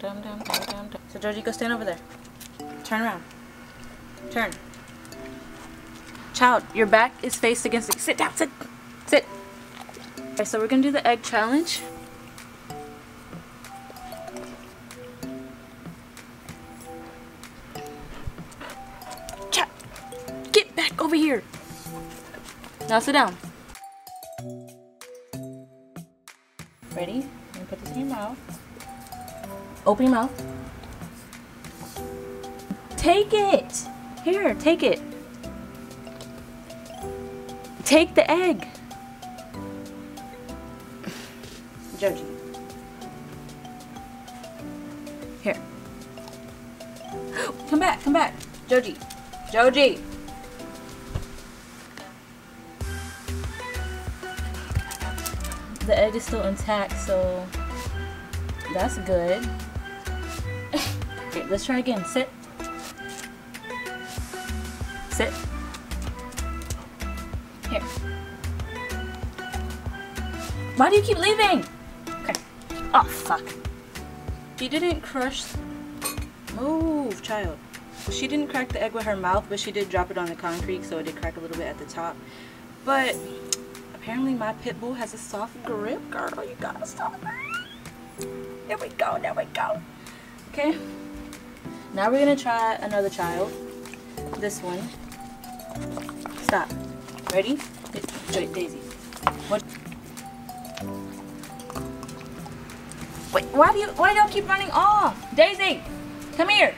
So Georgie, go stand over there. Turn around. Turn. Child, your back is faced against the... Sit down, sit. Sit. Okay, so we're going to do the egg challenge. Child, get back over here. Now sit down. Ready? I'm put this in your mouth. Open your mouth. Take it. Here, take it. Take the egg. Joji. Here. Come back, come back. Joji. Joji. The egg is still intact, so that's good. Okay, let's try again. Sit. Sit. Here. Why do you keep leaving? Okay. Oh, fuck. She didn't crush... Move, child. She didn't crack the egg with her mouth, but she did drop it on the concrete, so it did crack a little bit at the top. But apparently my pit bull has a soft grip, girl. You gotta stop. There we go, there we go. Okay. Now we're gonna try another child. This one. Stop. Ready? Wait, Daisy. What? Wait, why do you why do y'all keep running off? Daisy! Come here!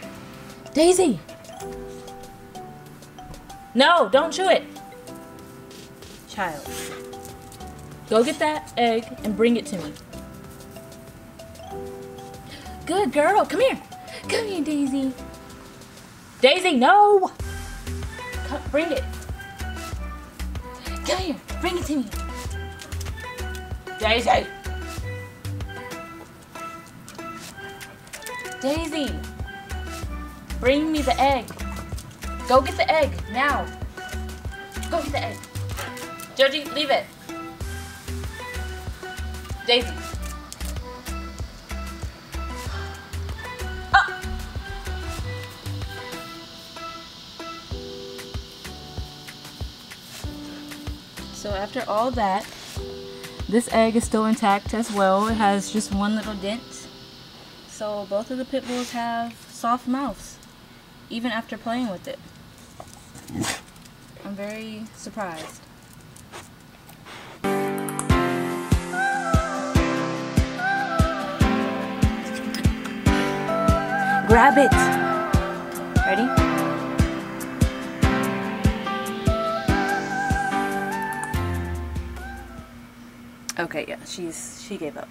Daisy! No, don't chew it! Child. Go get that egg and bring it to me. Good girl. Come here. Come here, Daisy. Daisy, no! Come, bring it. Come here. Bring it to me. Daisy. Daisy. Bring me the egg. Go get the egg now. Go get the egg. Joji, leave it. Daisy. So after all that, this egg is still intact as well. It has just one little dent. So both of the pit bulls have soft mouths, even after playing with it. I'm very surprised. Grab it. Ready? Okay, yeah, she's she gave up.